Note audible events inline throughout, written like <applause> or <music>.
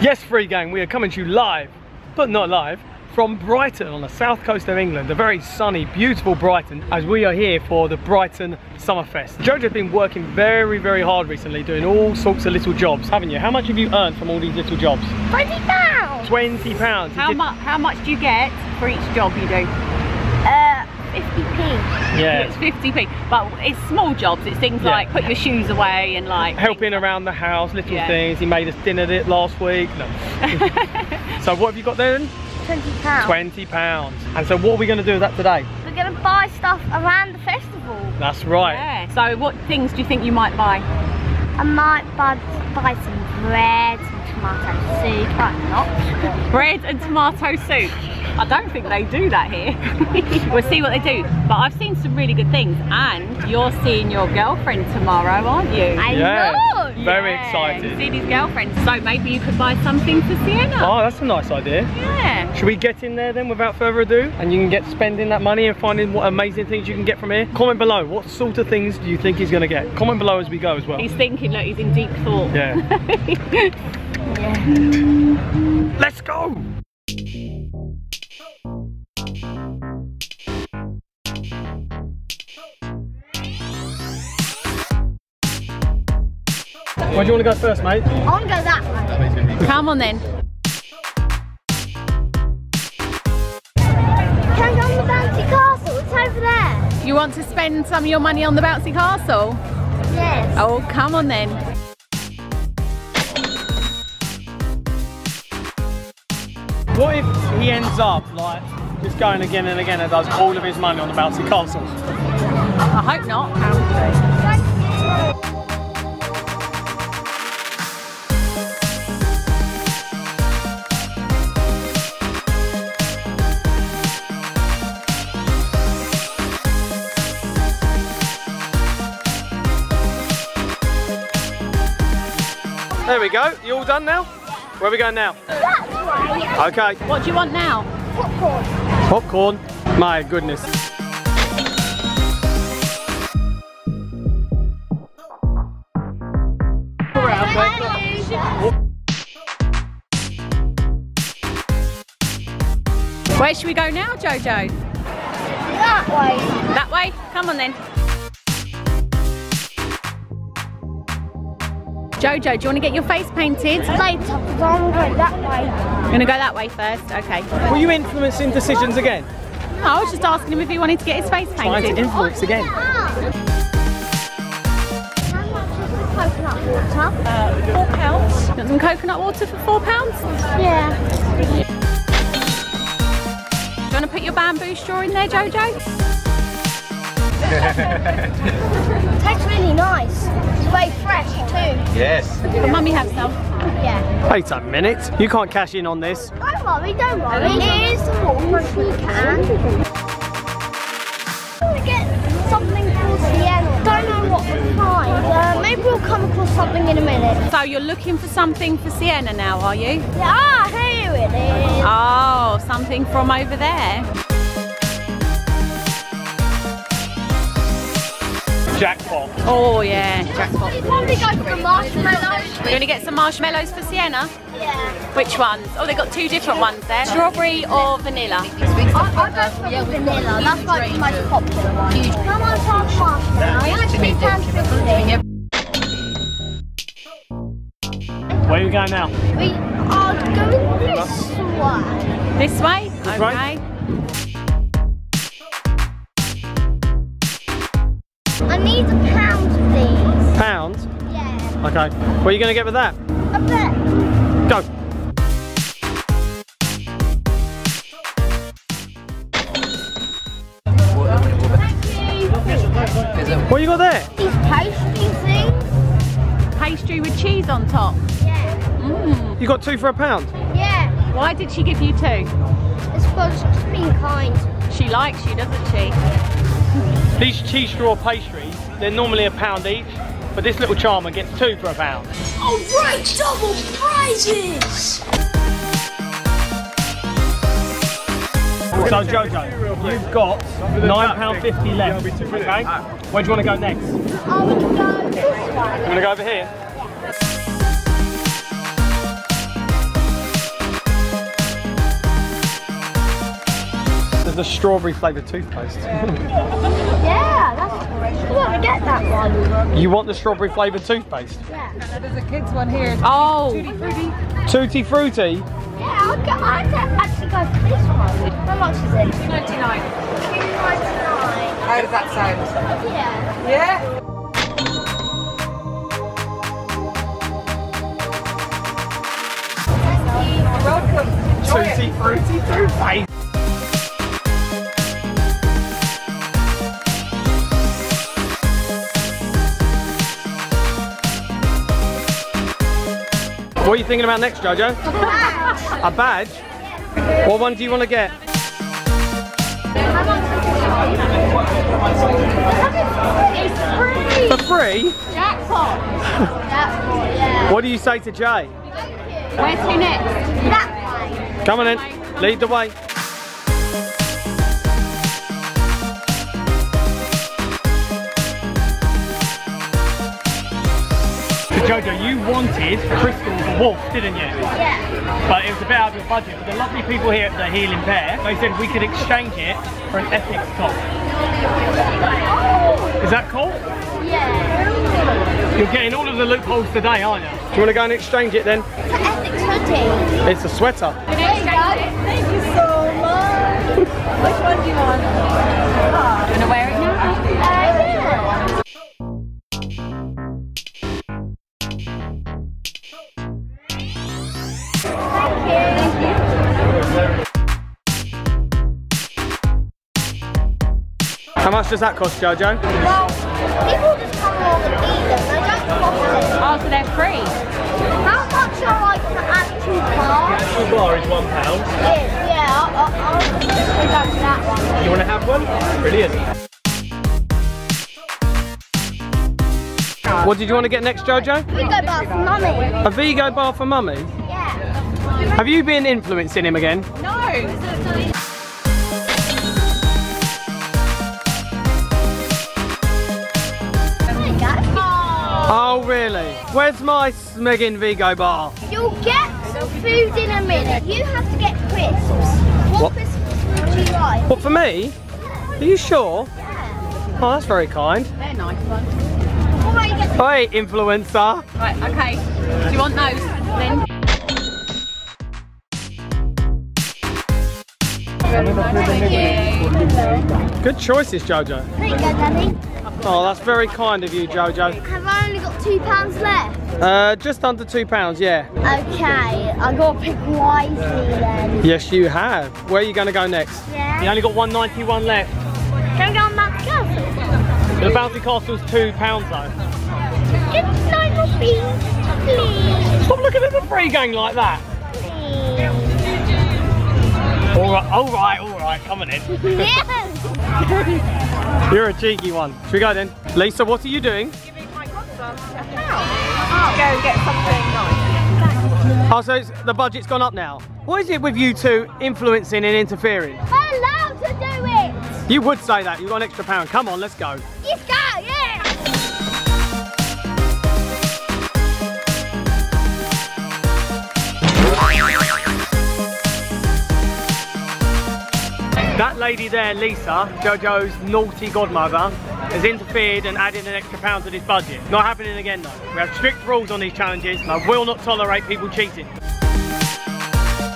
Yes, Free Gang, we are coming to you live, but not live, from Brighton on the south coast of England, a very sunny, beautiful Brighton, as we are here for the Brighton Summerfest. Jojo's been working very, very hard recently, doing all sorts of little jobs, haven't you? How much have you earned from all these little jobs? 20 pounds. 20 pounds. How, mu how much do you get for each job you do? 50p. Yeah. It's 50p. But it's small jobs. It's things Yeah. like put your shoes away and like... Helping around the house, little Yeah. things. He made us dinner it last week. No. <laughs> so what have you got there then? 20 pounds. 20 pounds. And so what are we going to do with that today? We're going to buy stuff around the festival. That's right. Yeah. So what things do you think you might buy? I might buy, buy some bread, some tomato soup. I'm not. <laughs> Bread and tomato soup. I don't think they do that here. <laughs> we'll see what they do. But I've seen some really good things. And you're seeing your girlfriend tomorrow, aren't you? I Yeah. know. Very Yeah, excited. Seeing his girlfriend. So maybe you could buy something for Sienna. Oh, that's a nice idea. Yeah. Should we get in there then without further ado? And you can get spending that money and finding what amazing things you can get from here? Comment below, what sort of things do you think he's going to get? Comment below as we go as well. He's thinking, look, he's in deep thought. Yeah. Yeah. <laughs> Let's go! Where do you want to go first, mate? I want to go that way. Come on then. Can I go on the bouncy castle? It's over there. You want to spend some of your money on the bouncy castle? Yes. Oh, come on then. What if he ends up like just going again and again and does all of his money on the bouncy castle? I hope not. There we go. You all done now? Where are we going now? That way. Okay. What do you want now? Popcorn. Popcorn. My goodness. Where should we go now, Jojo? That way. That way? Come on then. Jojo, do you want to get your face painted? Later, because I'm going that way. You're going to go that way first? Okay. Were you influencing decisions again? No, I was just asking him if he wanted to get his face painted. Trying to painted. influence again. How much is the coconut water? Uh, four pounds. Want some coconut water for four pounds? Yeah. Do you want to put your bamboo straw in there, Jojo? <laughs> Tastes really nice. It's very fresh too. Yes. Can mummy have some? Yeah. Wait a minute. You can't cash in on this. Don't worry, don't worry. It is the water if we can. I'm gonna get something for Sienna. Don't know what to find. Uh, maybe we'll come across something in a minute. So you're looking for something for Sienna now, are you? Yeah, ah, here it is. Oh, something from over there. Jackpot. Oh yeah, jackpot. We'll probably go for the marshmallows. You're gonna get some marshmallows for Sienna? Yeah. Which ones? Oh, they've got two different ones there. Strawberry or vanilla? I, I'll go for the vanilla. That's like the most popular one. How much are the marshmallows? Two pounds fifty. Where are you going now? We are going this way. This way? okay. right. Okay. What are you going to get with that? A bit. Go. What you got there? These pastry things. Pastry with cheese on top. Yeah. Mm. You got two for a pound. Yeah. Why did she give you two? It's for just being kind. She likes you, doesn't she? These cheese straw pastries, they're normally a pound each, but this little charmer gets two for a pound. Alright, double prizes! So Jojo, you've got £9.50 left, okay? Where do you want to go next? You I would go this way. want to go over here? The strawberry flavoured toothpaste. Yeah, that's. I want to get that one. you want the strawberry flavoured toothpaste? Yeah. There's a kids one here. Oh, Tutti Frutti? Yeah, I'd, go, I'd actually go for this one. How much is it? 2.99. Two ninety nine. How does that sound? Yeah. Yeah? Welcome. Tutti Frutti toothpaste. What are you thinking about next, Jojo? <laughs> A badge? What one do you want to get? How much is it? It's free. For free? Jackpot. Jackpot, yeah. What do you say to Jay? where's who next? That way. Come on in, lead the way. Jojo, you wanted Crystal Crystal's wolf, didn't you? Yeah. But it was a bit out of your budget. But the lovely people here at the Healing Bear, they said we could exchange it for an Ethics top. Oh. Is that cool? Yeah. You're getting all of the loopholes today, aren't you? Do you want to go and exchange it then? It's an Ethics hoodie. It's a sweater. Much does that cost, Jojo? Well, people just come along and eat them. They don't cost it. Oh, so they're free. How much are like the actual bar? The bar is one pound. Yeah, yeah, I'll, I'll, I'll go to that one. You want to have one? Brilliant. What did you want to get next, Jojo? We go bar for mummy. A Vego bar for mummy? Yeah. Have you been influencing him again? No. Oh, really? Where's my Smeggin Vego bar? You'll get some food in a minute. You have to get crisps. What, What? crisps would you like? What, for me? Are you sure? Yeah. Oh, that's very kind. They're nice ones. What about you get Hey, influencer. Right, okay. Do you want those then? Good choices, Jojo. There you go, Daddy. Oh, that's very kind of you, Jojo. Have I only got two pounds left? Uh, just under two pounds, yeah. Okay, I gotta pick wisely then. Yes, you have. Where are you going to go next? Yeah. You only got 191 left. Can we go on Mount Castle? The bouncy castle's two pounds though. Just nine rupees, please. Stop looking at the free gang like that. Please. All right, all right, right. Come on in. Yes. <laughs> You're a cheeky one. Should we go then? Lisa, what are you doing? Giving my godson a pound. Go get something nice. Oh, so the budget's gone up now. What is it with you two influencing and interfering? Allowed to do it. You would say that. You've got an extra pound. Come on, let's go. Let's go, That lady there, Lisa, Jojo's naughty godmother, has interfered and added an extra pound to this budget. Not happening again though. We have strict rules on these challenges and I will not tolerate people cheating. Is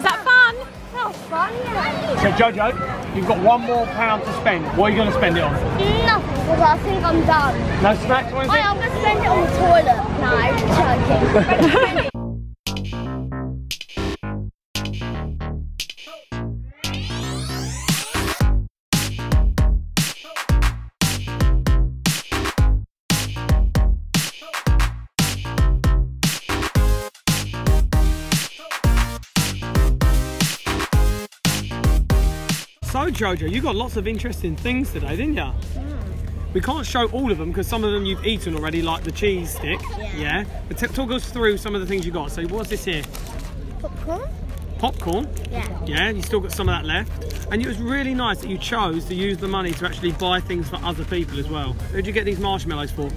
that fun? That was fun, yeah. So Jojo, you've got one more pound to spend. What are you going to spend it on? Nothing, because I think I'm done. No snacks or Wait, anything? I'm going to spend it on the toilet. No, joking. <laughs> So Jojo, you got lots of interesting things today, didn't you? Hmm. We can't show all of them because some of them you've eaten already, like the cheese stick. Yeah. But t- talk us through some of the things you got. So what's this here? Popcorn? Popcorn. Yeah. Yeah, you still got some of that left. And it was really nice that you chose to use the money to actually buy things for other people as well. Who'd you get these marshmallows for?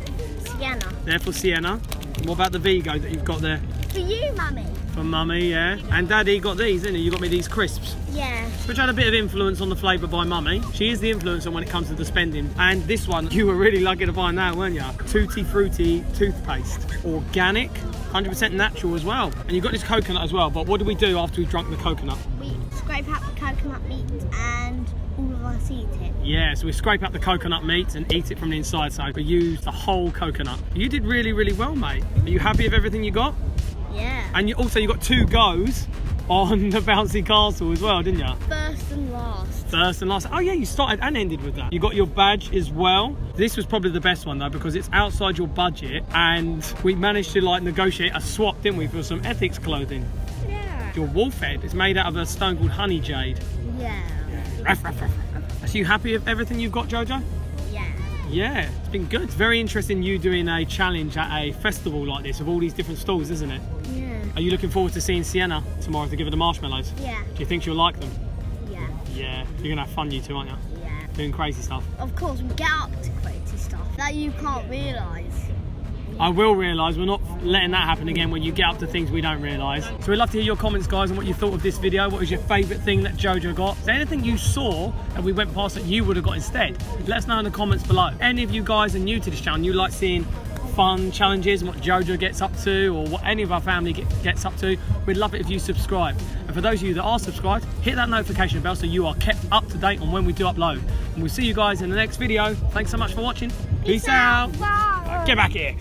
Sienna. They're for Sienna. What about the Vego that you've got there? For you, Mummy. For mummy, yeah. And daddy got these, didn't he? You got me these crisps. Yeah. Which had a bit of influence on the flavour by mummy. She is the influencer when it comes to the spending. And this one, you were really lucky to find that, weren't you? Tutti Frutti toothpaste. Organic, 100% natural as well. And you got this coconut as well. But what do we do after we've drunk the coconut? We scrape out the coconut meat and all of us eat it. Yeah, so we scrape out the coconut meat and eat it from the inside. So we use the whole coconut. You did really, really well, mate. Are you happy with everything you got? Yeah. And you also you got two goes on the bouncy castle as well, didn't you? First and last. First and last. Oh yeah, you started and ended with that. You got your badge as well. This was probably the best one though because it's outside your budget and we managed to like negotiate a swap, didn't we, for some ethics clothing. Yeah. Your wolf head is made out of a stone called honey jade. Yeah. Ruff, ruff, ruff. So you happy with everything you've got, Jojo? Yeah. Yeah, it's been good. It's very interesting you doing a challenge at a festival like this of all these different stalls, isn't it? Yeah. Are you looking forward to seeing Sienna tomorrow to give her the marshmallows? Yeah. Do you think she'll like them? Yeah. Yeah. You're gonna have fun, you two, aren't you? Yeah. Doing crazy stuff. Of course, we get up to crazy stuff that you can't realise. I will realise we're not letting that happen again when you get up to things we don't realise. So we'd love to hear your comments, guys, on what you thought of this video. What was your favourite thing that Jojo got? Is there anything you saw and we went past that you would have got instead? Let us know in the comments below. Any of you guys are new to this channel, you like seeing fun challenges and what Jojo gets up to or what any of our family get, gets up to, we'd love it if you subscribe. And for those of you that are subscribed, hit that notification bell so you are kept up to date on when we do upload. And we'll see you guys in the next video. Thanks so much for watching. Peace, out. Bye. Get back here.